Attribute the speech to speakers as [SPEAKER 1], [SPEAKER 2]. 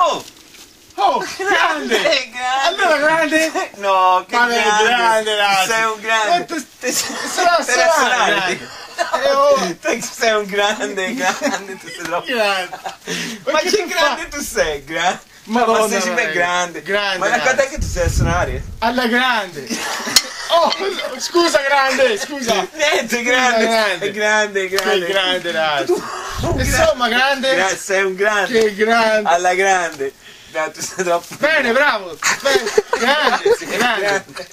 [SPEAKER 1] Oh, grande!
[SPEAKER 2] Sei grande!
[SPEAKER 1] Allora grande?
[SPEAKER 2] No, che
[SPEAKER 1] Ma è
[SPEAKER 2] grande!
[SPEAKER 1] grande, Lazio.
[SPEAKER 2] Sei un grande!
[SPEAKER 1] Eh,
[SPEAKER 2] Te-
[SPEAKER 1] sarà- sarà
[SPEAKER 2] la suonare.
[SPEAKER 1] grande. Eh, oh.
[SPEAKER 2] Te sei un grande, grande, tu sei troppo...
[SPEAKER 1] Grande.
[SPEAKER 2] Ma
[SPEAKER 1] che
[SPEAKER 2] che grande
[SPEAKER 1] fa?
[SPEAKER 2] tu sei, grande!
[SPEAKER 1] Madonna,
[SPEAKER 2] Ma sei sempre grande!
[SPEAKER 1] Grande,
[SPEAKER 2] Ma quant'è che tu sei a suonare?
[SPEAKER 1] Alla grande! Oh, scusa grande, scusa!
[SPEAKER 2] Niente, grande!
[SPEAKER 1] grande.
[SPEAKER 2] È grande, è grande!
[SPEAKER 1] grande Lazio!
[SPEAKER 2] Un
[SPEAKER 1] Insomma, grande!
[SPEAKER 2] Gra- sei un grande!
[SPEAKER 1] Che grande!
[SPEAKER 2] Alla grande! No, troppo...
[SPEAKER 1] Bene, bravo! Bene, grande, grande!
[SPEAKER 2] grande.